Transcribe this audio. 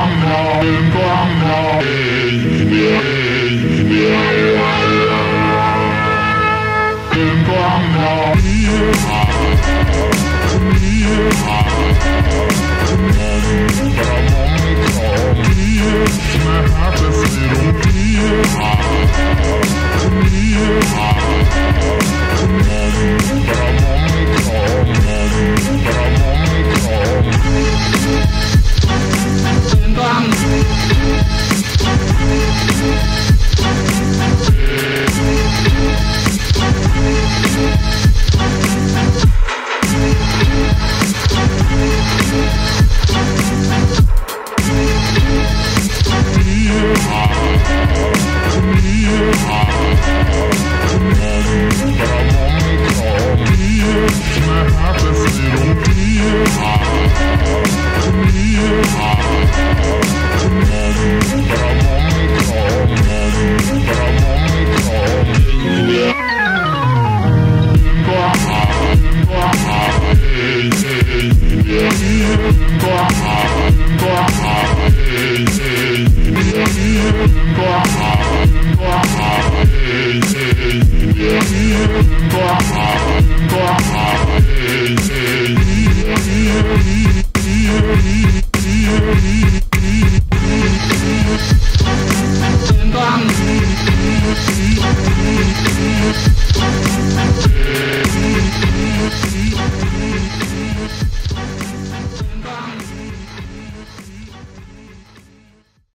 Grandma, Grandma, yeah, yeah.